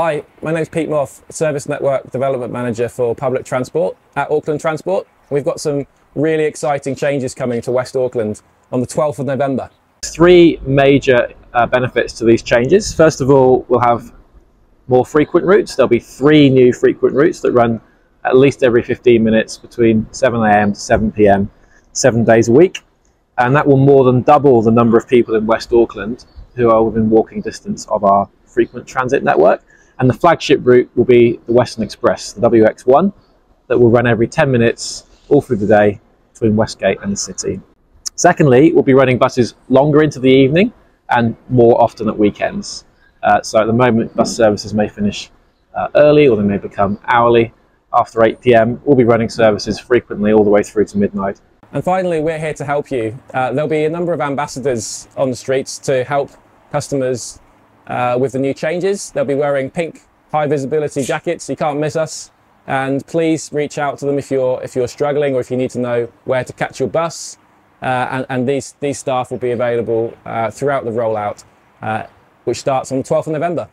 Hi, my name is Pete Moff, Service Network Development Manager for Public Transport at Auckland Transport. We've got some really exciting changes coming to West Auckland on the 12th of November. Three major uh, benefits to these changes. First of all, we'll have more frequent routes. There'll be three new frequent routes that run at least every 15 minutes between 7am to 7pm, seven days a week. And that will more than double the number of people in West Auckland who are within walking distance of our frequent transit network. And the flagship route will be the Western Express, the WX1, that will run every 10 minutes all through the day between Westgate and the city. Secondly, we'll be running buses longer into the evening and more often at weekends. Uh, so at the moment, bus services may finish uh, early or they may become hourly after 8 pm. We'll be running services frequently all the way through to midnight. And finally, we're here to help you. Uh, there'll be a number of ambassadors on the streets to help customers uh, with the new changes. They'll be wearing pink high visibility jackets. You can't miss us. And please reach out to them if you're if you're struggling or if you need to know where to catch your bus. Uh, and, and these these staff will be available uh, throughout the rollout, uh, which starts on the 12th of November.